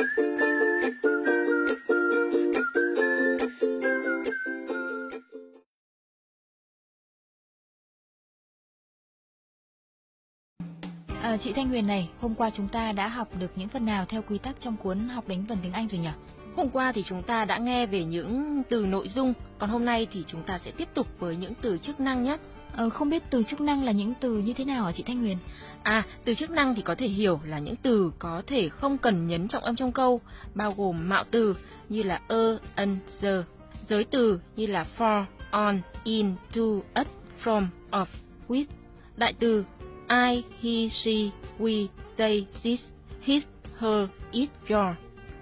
Thank you. À, chị Thanh Huyền này, hôm qua chúng ta đã học được những phần nào theo quy tắc trong cuốn học đánh vần tiếng Anh rồi nhỉ? Hôm qua thì chúng ta đã nghe về những từ nội dung, còn hôm nay thì chúng ta sẽ tiếp tục với những từ chức năng nhé. Ờ, không biết từ chức năng là những từ như thế nào hả chị Thanh Huyền? À, từ chức năng thì có thể hiểu là những từ có thể không cần nhấn trọng âm trong câu, bao gồm mạo từ như là ơ, ân, giờ, giới từ như là for, on, in, to, at, from, of, with, đại từ I, he, she, we, they, this, his, her, it, your,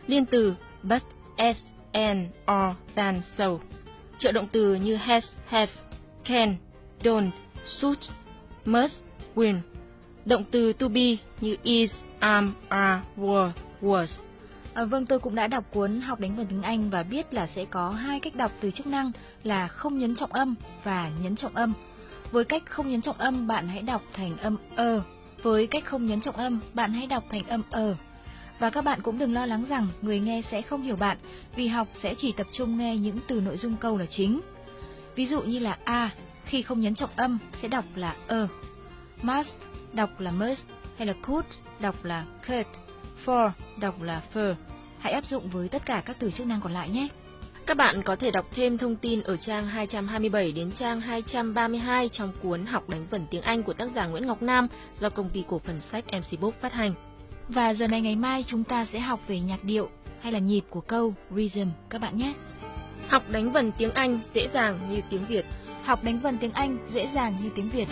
liên từ but, as, and, or, than, so, trợ động từ như has, have, can, don't, should, must, will, động từ to be như is, am, are, were, was. À, vâng, tôi cũng đã đọc cuốn học đánh vần tiếng Anh và biết là sẽ có hai cách đọc từ chức năng là không nhấn trọng âm và nhấn trọng âm. Với cách không nhấn trọng âm, bạn hãy đọc thành âm ơ. Với cách không nhấn trọng âm, bạn hãy đọc thành âm ờ. Và các bạn cũng đừng lo lắng rằng người nghe sẽ không hiểu bạn vì học sẽ chỉ tập trung nghe những từ nội dung câu là chính. Ví dụ như là a khi không nhấn trọng âm sẽ đọc là ơ. Must đọc là must hay là could đọc là could. For đọc là fur. Hãy áp dụng với tất cả các từ chức năng còn lại nhé. Các bạn có thể đọc thêm thông tin ở trang 227 đến trang 232 trong cuốn Học đánh vần tiếng Anh của tác giả Nguyễn Ngọc Nam do công ty cổ phần sách MC Book phát hành. Và giờ này ngày mai chúng ta sẽ học về nhạc điệu hay là nhịp của câu rhythm các bạn nhé. Học đánh vần tiếng Anh dễ dàng như tiếng Việt. Học đánh vần tiếng Anh dễ dàng như tiếng Việt.